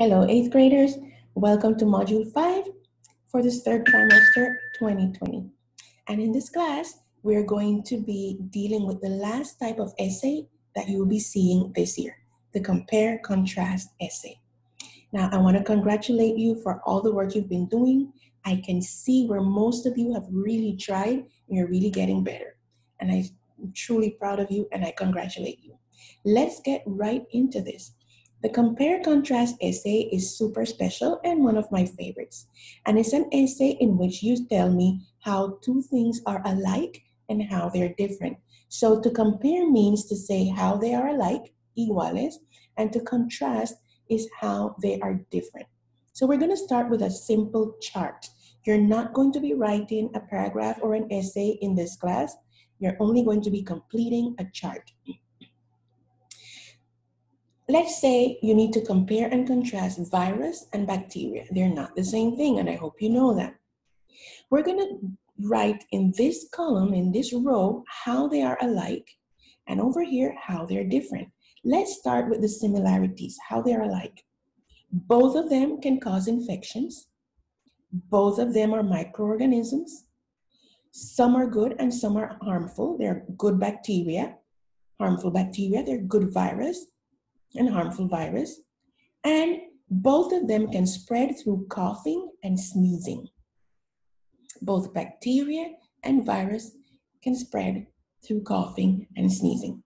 Hello, eighth graders. Welcome to Module 5 for this third trimester 2020. And in this class, we're going to be dealing with the last type of essay that you will be seeing this year, the compare contrast essay. Now, I want to congratulate you for all the work you've been doing. I can see where most of you have really tried and you're really getting better. And I'm truly proud of you and I congratulate you. Let's get right into this. The compare contrast essay is super special and one of my favorites. And it's an essay in which you tell me how two things are alike and how they're different. So to compare means to say how they are alike, iguales, and to contrast is how they are different. So we're going to start with a simple chart. You're not going to be writing a paragraph or an essay in this class. You're only going to be completing a chart. Let's say you need to compare and contrast virus and bacteria. They're not the same thing, and I hope you know that. We're going to write in this column, in this row, how they are alike, and over here, how they're different. Let's start with the similarities, how they're alike. Both of them can cause infections. Both of them are microorganisms. Some are good and some are harmful. They're good bacteria, harmful bacteria. They're good virus and harmful virus, and both of them can spread through coughing and sneezing. Both bacteria and virus can spread through coughing and sneezing.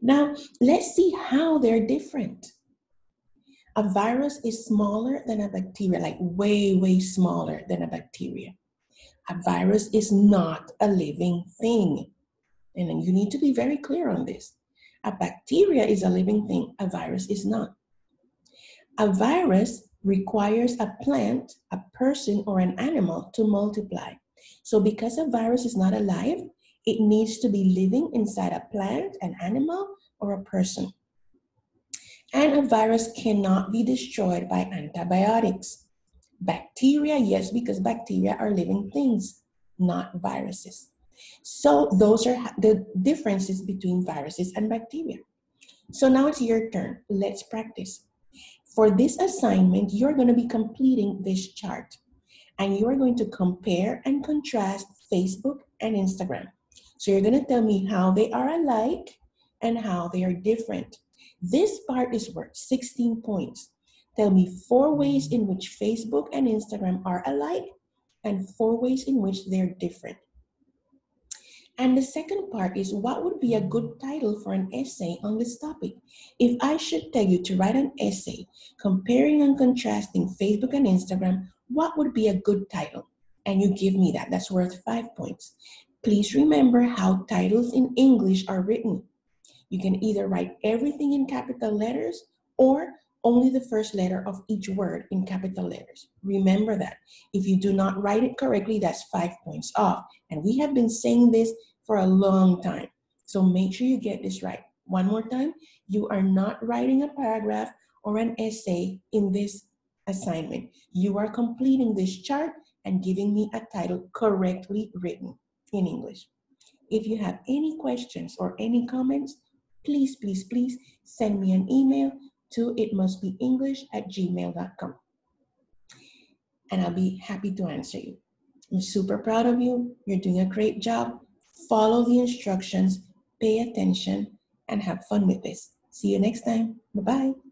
Now, let's see how they're different. A virus is smaller than a bacteria, like way, way smaller than a bacteria. A virus is not a living thing. And you need to be very clear on this. A bacteria is a living thing, a virus is not. A virus requires a plant, a person, or an animal to multiply. So, because a virus is not alive, it needs to be living inside a plant, an animal, or a person. And a virus cannot be destroyed by antibiotics. Bacteria, yes, because bacteria are living things, not viruses. So those are the differences between viruses and bacteria. So now it's your turn. Let's practice. For this assignment, you're going to be completing this chart and you are going to compare and contrast Facebook and Instagram. So you're going to tell me how they are alike and how they are different. This part is worth 16 points. Tell me four ways in which Facebook and Instagram are alike and four ways in which they're different. And the second part is what would be a good title for an essay on this topic? If I should tell you to write an essay comparing and contrasting Facebook and Instagram, what would be a good title? And you give me that. That's worth five points. Please remember how titles in English are written. You can either write everything in capital letters or only the first letter of each word in capital letters. Remember that. If you do not write it correctly, that's five points off. And we have been saying this for a long time. So make sure you get this right. One more time, you are not writing a paragraph or an essay in this assignment. You are completing this chart and giving me a title correctly written in English. If you have any questions or any comments, please, please, please send me an email to itmustbeenglish at gmail.com. And I'll be happy to answer you. I'm super proud of you. You're doing a great job. Follow the instructions, pay attention, and have fun with this. See you next time. Bye bye.